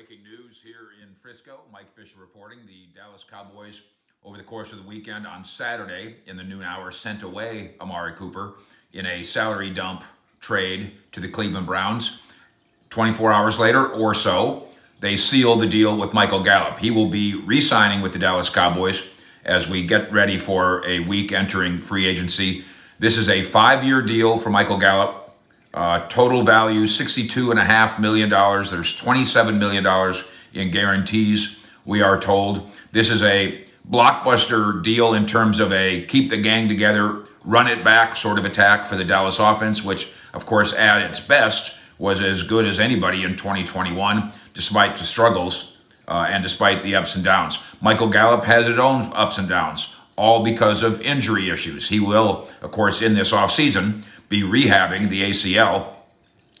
breaking news here in Frisco. Mike Fisher reporting the Dallas Cowboys over the course of the weekend on Saturday in the noon hour sent away Amari Cooper in a salary dump trade to the Cleveland Browns. 24 hours later or so, they sealed the deal with Michael Gallup. He will be re signing with the Dallas Cowboys as we get ready for a week entering free agency. This is a five year deal for Michael Gallup. Uh, total value $62.5 million. There's $27 million in guarantees, we are told. This is a blockbuster deal in terms of a keep the gang together, run it back sort of attack for the Dallas offense, which, of course, at its best was as good as anybody in 2021, despite the struggles uh, and despite the ups and downs. Michael Gallup has his own ups and downs, all because of injury issues. He will, of course, in this offseason, be rehabbing the ACL.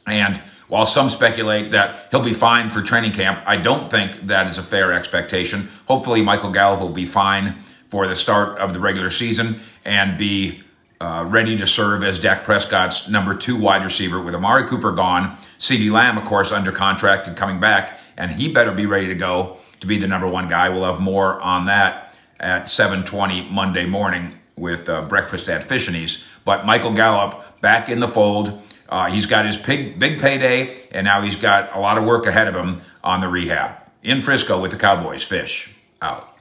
And while some speculate that he'll be fine for training camp, I don't think that is a fair expectation. Hopefully, Michael Gallup will be fine for the start of the regular season and be uh, ready to serve as Dak Prescott's number two wide receiver with Amari Cooper gone. CeeDee Lamb, of course, under contract and coming back, and he better be ready to go to be the number one guy. We'll have more on that at 7:20 Monday morning with uh, breakfast at Fish and Ease. But Michael Gallup back in the fold. Uh, he's got his big, big payday, and now he's got a lot of work ahead of him on the rehab. In Frisco with the Cowboys. Fish out.